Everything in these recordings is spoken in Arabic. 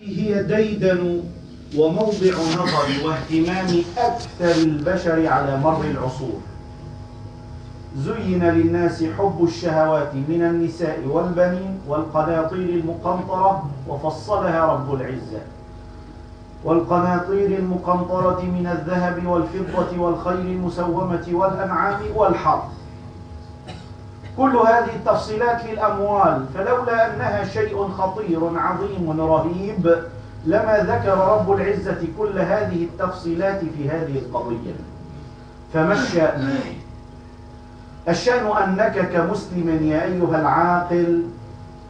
هي ديدن وموضع نظر واهتمام أكثر البشر على مر العصور. زين للناس حب الشهوات من النساء والبنين والقناطير المقنطرة وفصلها رب العزة. والقناطير المقنطرة من الذهب والفضة والخيل المسومة والأنعام والحرث. كل هذه التفصيلات للأموال فلولا أنها شيء خطير عظيم رهيب لما ذكر رب العزة كل هذه التفصيلات في هذه القضية فما الشأن؟ الشأن أنك كمسلم يا أيها العاقل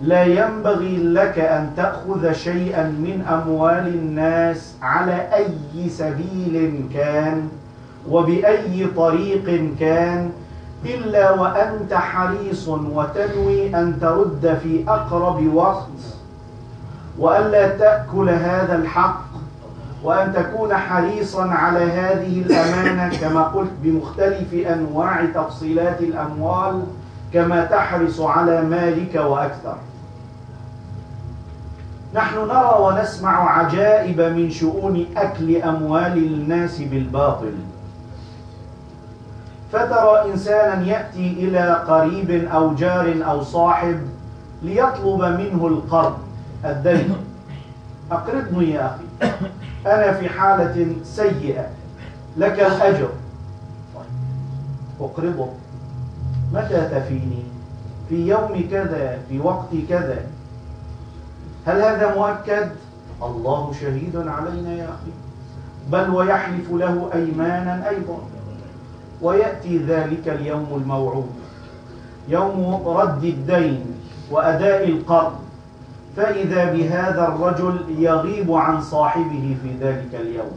لا ينبغي لك أن تأخذ شيئا من أموال الناس على أي سبيل كان وبأي طريق كان إلا وأنت حريص وتنوي أن ترد في أقرب وقت وألا تأكل هذا الحق وأن تكون حريصا على هذه الأمانة كما قلت بمختلف أنواع تفصيلات الأموال كما تحرص على مالك وأكثر. نحن نرى ونسمع عجائب من شؤون أكل أموال الناس بالباطل. فترى إنسانا يأتي إلى قريب أو جار أو صاحب ليطلب منه القرض الدين. أقرضني يا أخي. أنا في حالة سيئة. لك الأجر. أقرضك متى تفيني؟ في يوم كذا في وقت كذا. هل هذا مؤكد؟ الله شهيد علينا يا أخي. بل ويحلف له أيمانا أيضا. ويأتي ذلك اليوم الموعود يوم رد الدين وأداء القرض فإذا بهذا الرجل يغيب عن صاحبه في ذلك اليوم.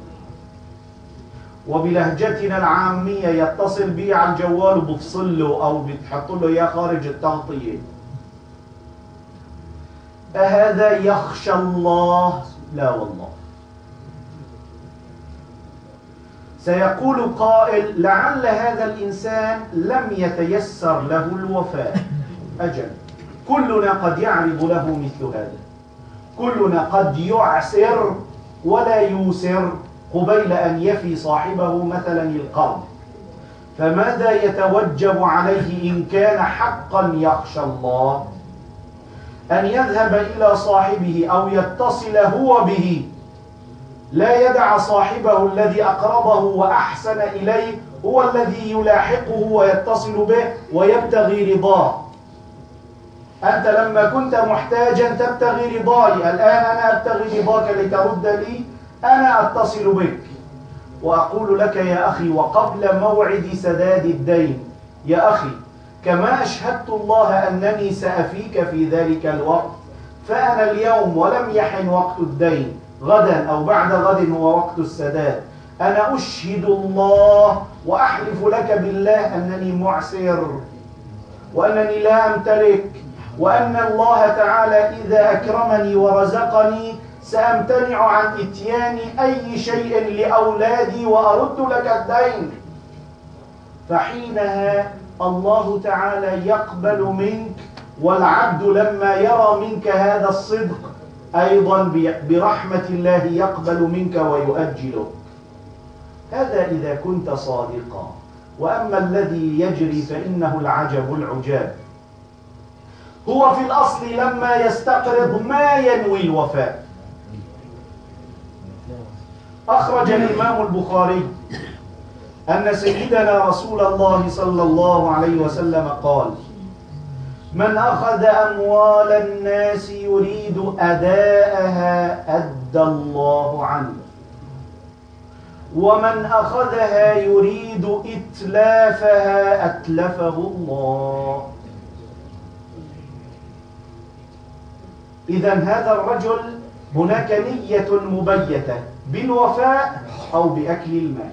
وبلهجتنا العامية يتصل بي على الجوال وبفصل له أو بتحط له يا خارج التغطية. أهذا يخشى الله؟ لا والله. سيقول قائل لعل هذا الإنسان لم يتيسر له الوفاء. أجل. كلنا قد يعرض له مثل هذا. كلنا قد يعسر ولا يوسر قبيل أن يفي صاحبه مثلا القرض. فماذا يتوجب عليه إن كان حقا يخشى الله؟ أن يذهب إلى صاحبه أو يتصل هو به لا يدع صاحبه الذي أقربه وأحسن إليه هو الذي يلاحقه ويتصل به ويبتغي رضاه. أنت لما كنت محتاجا تبتغي رضاي الآن أنا أبتغي رضاك لترد لي أنا أتصل بك. وأقول لك يا أخي وقبل موعد سداد الدين يا أخي كما أشهدت الله أنني سأفيك في ذلك الوقت فأنا اليوم ولم يحن وقت الدين. غدا أو بعد غد هو وقت السداد. أنا أشهد الله وأحلف لك بالله أنني معسر وأنني لا أمتلك وأن الله تعالى إذا أكرمني ورزقني سأمتنع عن إتيان أي شيء لأولادي وأرد لك الدين. فحينها الله تعالى يقبل منك والعبد لما يرى منك هذا الصدق أيضا برحمة الله يقبل منك ويؤجلك هذا إذا كنت صادقا. وأما الذي يجري فإنه العجب العجاب. هو في الأصل لما يستقرض ما ينوي الوفاء. أخرج الإمام البخاري أن سيدنا رسول الله صلى الله عليه وسلم قال من أخذ أموال الناس يريد أداءها أدى الله عنه. ومن أخذها يريد إتلافها أتلفه الله. إذا هذا الرجل هناك نية مبيتة بالوفاء أو بأكل المال.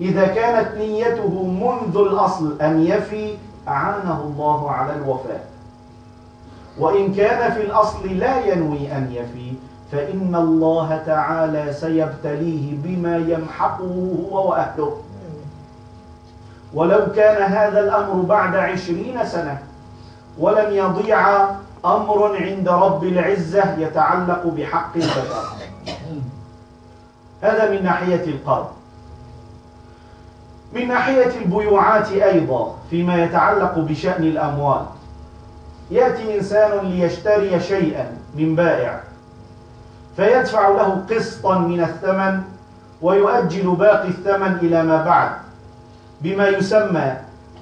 إذا كانت نيته منذ الأصل أن يفي أعانه الله على الوفاء وإن كان في الأصل لا ينوي أن يفي فإن الله تعالى سيبتليه بما يمحقه هو وأهله. ولو كان هذا الأمر بعد عشرين سنة ولم يضيع أمر عند رب العزة يتعلق بحق البشر. هذا من ناحية القرض. من ناحية البيوعات أيضا فيما يتعلق بشأن الأموال. يأتي إنسان ليشتري شيئا من بائع فيدفع له قسطا من الثمن ويؤجل باقي الثمن إلى ما بعد بما يسمى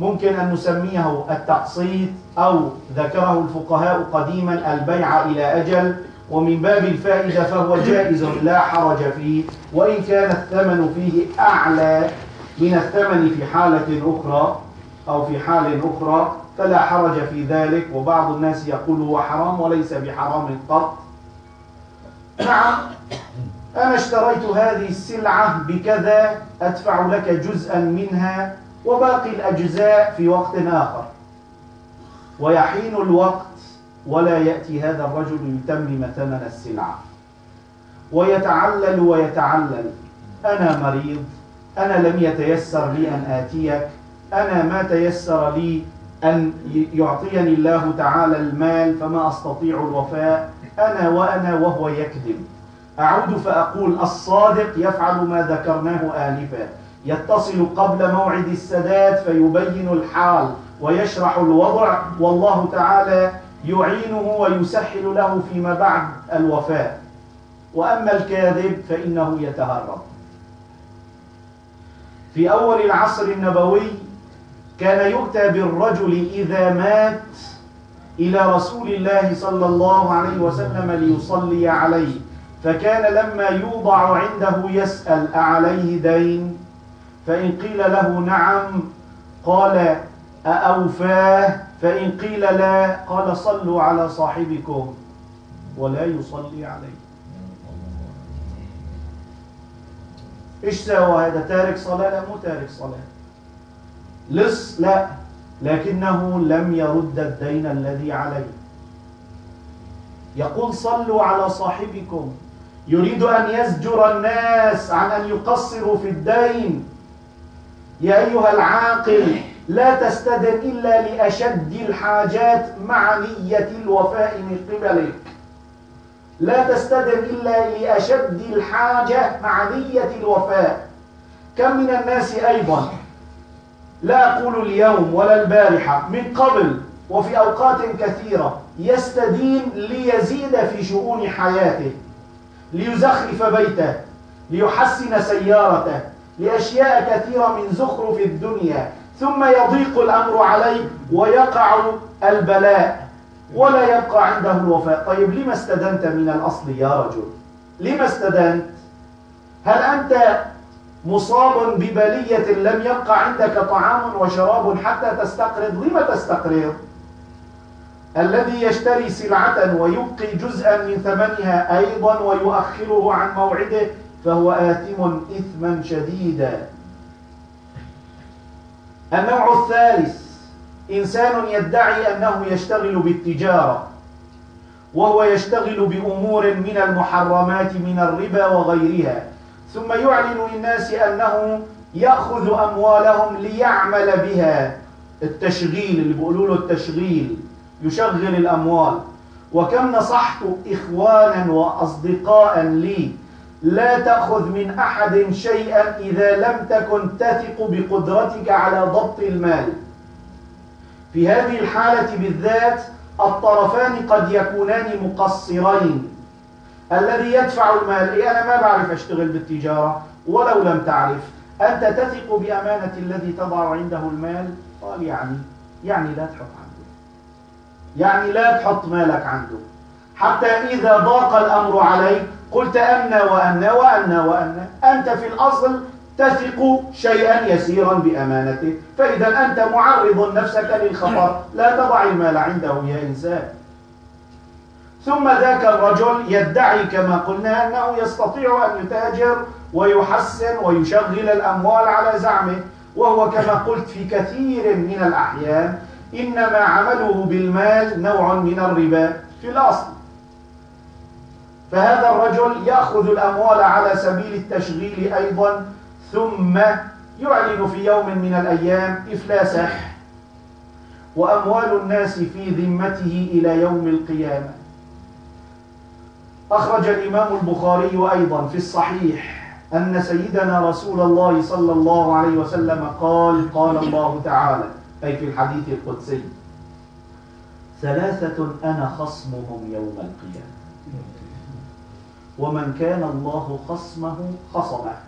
ممكن أن نسميه التقسيط أو ذكره الفقهاء قديما البيع إلى أجل ومن باب الفائدة فهو جائز لا حرج فيه وإن كان الثمن فيه أعلى من الثمن في حالة أخرى أو في حال أخرى فلا حرج في ذلك وبعض الناس يقول هو حرام وليس بحرام قط. نعم أنا اشتريت هذه السلعة بكذا أدفع لك جزءا منها وباقي الأجزاء في وقت آخر. ويحين الوقت ولا يأتي هذا الرجل يتمم ثمن السلعة. ويتعلل ويتعلل. أنا مريض. أنا لم يتيسر لي أن آتيك. أنا ما تيسر لي أن يعطيني الله تعالى المال فما أستطيع الوفاء. أنا وأنا وهو يكذب. أعود فأقول الصادق يفعل ما ذكرناه آنفا. يتصل قبل موعد السداد فيبين الحال ويشرح الوضع. والله تعالى يعينه ويسهل له فيما بعد الوفاء. وأما الكاذب فإنه يتهرب. في أول العصر النبوي كان يؤتى بالرجل إذا مات إلى رسول الله صلى الله عليه وسلم ليصلي عليه فكان لما يوضع عنده يسأل أعليه دين؟ فإن قيل له نعم قال أأوفاه فإن قيل لا قال صلوا على صاحبكم ولا يصلي عليه. إيش سوى هذا؟ تارك صلاة؟ لا مو تارك صلاة. لص لا. لكنه لم يرد الدين الذي عليه. يقول صلوا على صاحبكم. يريد أن يزجر الناس عن أن يقصروا في الدين. يا أيها العاقل لا تستدن إلا لأشد الحاجات مع نية الوفاء من قبلك. لا تستدن إلا لأشد الحاجة مع نية الوفاء. كم من الناس أيضا لا أقول اليوم ولا البارحة من قبل وفي أوقات كثيرة يستدين ليزيد في شؤون حياته ليزخرف بيته ليحسن سيارته لأشياء كثيرة من زخرف الدنيا ثم يضيق الأمر عليه ويقع البلاء. ولا يبقى عنده الوفاء. طيب لما استدنت من الأصل يا رجل؟ لما استدنت؟ هل أنت مصاب ببلية لم يبقى عندك طعام وشراب حتى تستقرض؟ لما تستقرض؟ الذي يشتري سلعة ويبقي جزءا من ثمنها أيضا ويؤخره عن موعده فهو آثم إثما شديدا. النوع الثالث. إنسان يدعي أنه يشتغل بالتجارة وهو يشتغل بأمور من المحرمات من الربا وغيرها ثم يعلن للناس أنه يأخذ أموالهم ليعمل بها. التشغيل اللي بيقولوا له التشغيل يشغل الأموال. وكم نصحت إخوانا وأصدقاء لي لا تأخذ من أحد شيئا إذا لم تكن تثق بقدرتك على ضبط المال. في هذه الحالة بالذات الطرفان قد يكونان مقصرين. الذي يدفع المال إيه أنا ما بعرف أشتغل بالتجارة ولو لم تعرف. أنت تثق بأمانة الذي تضع عنده المال؟ قال يعني يعني لا تحط عنده. يعني لا تحط مالك عنده. حتى إذا ضاق الأمر عليك قلت أنا وأنا وأنا وأنا. أنت في الأصل تثق شيئا يسيرا بأمانته فإذا أنت معرض نفسك للخطر لا تضع المال عنده يا إنسان. ثم ذاك الرجل يدعي كما قلنا أنه يستطيع أن يتاجر ويحسن ويشغل الأموال على زعمه. وهو كما قلت في كثير من الأحيان إنما عمله بالمال نوع من الربا في الأصل. فهذا الرجل يأخذ الأموال على سبيل التشغيل أيضا ثم يعلن في يوم من الأيام إفلاسه وأموال الناس في ذمته إلى يوم القيامة. أخرج الإمام البخاري أيضا في الصحيح أن سيدنا رسول الله صلى الله عليه وسلم قال قال الله تعالى أي في الحديث القدسي ثلاثة أنا خصمهم يوم القيامة ومن كان الله خصمه خصمه.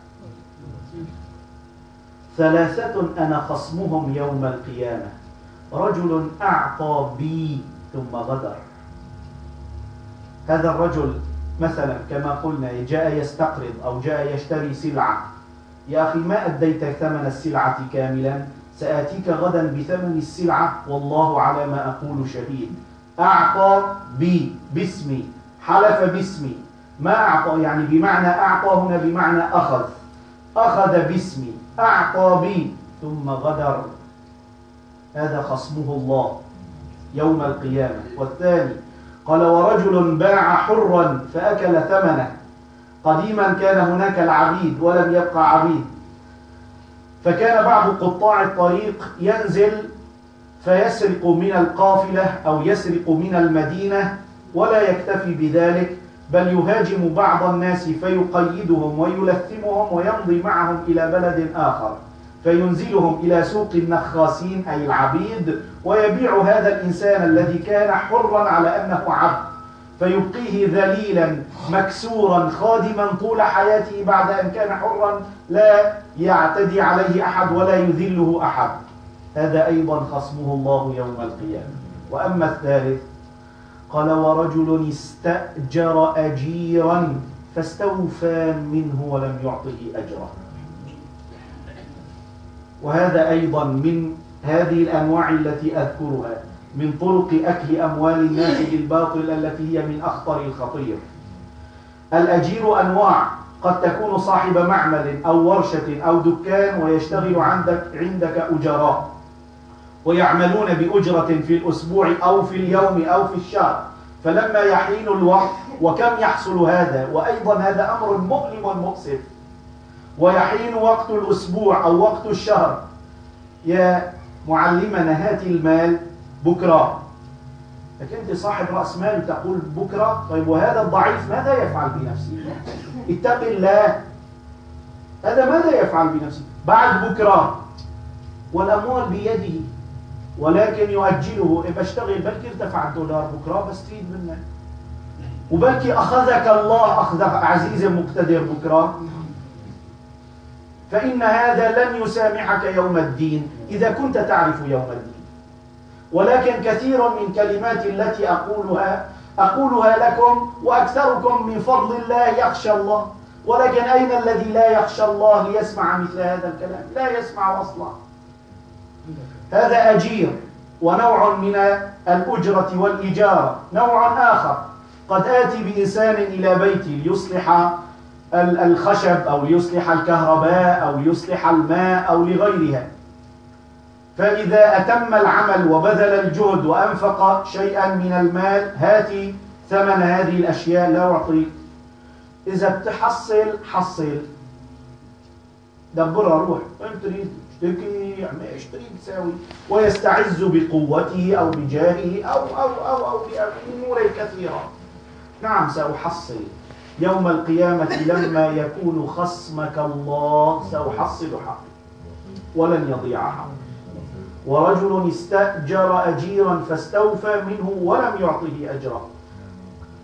ثلاثة أنا خصمهم يوم القيامة. رجل أعطى بي ثم غدر. هذا الرجل مثلا كما قلنا جاء يستقرض أو جاء يشتري سلعة. يا أخي ما أديت ثمن السلعة كاملا؟ سآتيك غدا بثمن السلعة؟ والله على ما أقول شهيد. أعطى بي باسمي حلف باسمي. ما أعطى يعني بمعنى أعطى هنا بمعنى أخذ. أخذ باسمي أعطى بي ثم غدر. هذا خصمه الله يوم القيامة. والثاني قال ورجل باع حرا فأكل ثمنه. قديما كان هناك العبيد ولم يبقى عبيد. فكان بعض قطاع الطريق ينزل فيسرق من القافلة أو يسرق من المدينة ولا يكتفي بذلك بل يهاجم بعض الناس فيقيدهم ويلثمهم ويمضي معهم إلى بلد آخر. فينزلهم إلى سوق النخاسين أي العبيد ويبيع هذا الإنسان الذي كان حرا على أنه عبد. فيبقيه ذليلا مكسورا خادما طول حياته بعد أن كان حرا لا يعتدي عليه أحد ولا يذله أحد. هذا أيضا خصمه الله يوم القيامة. وأما الثالث قال ورجل استأجر أجيرا فاستوفى منه ولم يعطه أجره. وهذا أيضا من هذه الأنواع التي أذكرها من طرق أكل أموال الناس بالباطل التي هي من أخطر الخطير. الأجير أنواع قد تكون صاحب معمل أو ورشة أو دكان ويشتغل عندك, عندك أجراء. ويعملون بأجرة في الأسبوع أو في اليوم أو في الشهر. فلما يحين الوقت وكم يحصل هذا؟ وأيضا هذا أمر مؤلم مؤسف ويحين وقت الأسبوع أو وقت الشهر. يا معلمنا هات المال بكرة. لكن أنت صاحب رأس مال تقول بكرة؟ طيب وهذا الضعيف ماذا يفعل بنفسه؟ اتق الله. هذا ماذا يفعل بنفسه؟ بعد بكرة. والأموال بيده. ولكن يؤجله إيه بشتغل بلكي ارتفع الدولار بكرة؟ بستفيد منه وبلكي أخذك الله أخذ عزيز مقتدر بكرة. فإن هذا لن يسامحك يوم الدين إذا كنت تعرف يوم الدين. ولكن كثير من كلمات التي أقولها أقولها لكم وأكثركم من فضل الله يخشى الله. ولكن أين الذي لا يخشى الله ليسمع مثل هذا الكلام؟ لا يسمع أصلا. هذا أجير ونوع من الأجرة والإجارة نوع آخر. قد آتي بإنسان إلى بيتي ليصلح الخشب أو ليصلح الكهرباء أو ليصلح الماء أو لغيرها. فإذا أتم العمل وبذل الجهد وأنفق شيئا من المال هاتي ثمن هذه الأشياء. لا أعطيك إذا بتحصل حصل. دبرها روح. وين تريد؟ اشتكي اعمل اشتري تساوي ويستعز بقوته أو بجاهه أو أو أو أو بأمور كثيرة نعم سأحصل. يوم القيامة لما يكون خصمك الله سأحصل حقي. ولن يضيع حقي ورجل استأجر أجيرا فاستوفى منه ولم يعطه أجره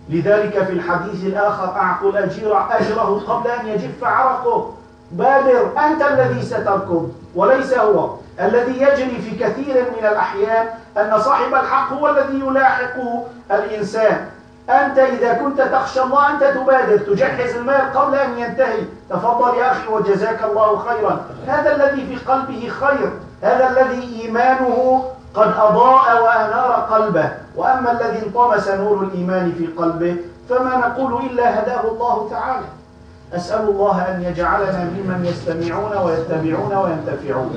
لذلك في الحديث الآخر أعطوا الأجير أجره قبل أن يجف عرقه. بادر أنت الذي ستركض وليس هو. الذي يجري في كثير من الأحيان أن صاحب الحق هو الذي يلاحقه الإنسان. أنت إذا كنت تخشى الله أنت تبادر تجهز المال قبل أن ينتهي. تفضل يا أخي وجزاك الله خيرا. هذا الذي في قلبه خير. هذا الذي إيمانه قد أضاء وأنار قلبه. وأما الذي انطمس نور الإيمان في قلبه فما نقول إلا هداه الله تعالى. أسأل الله أن يجعلنا ممن يستمعون ويتبعون وينتفعون.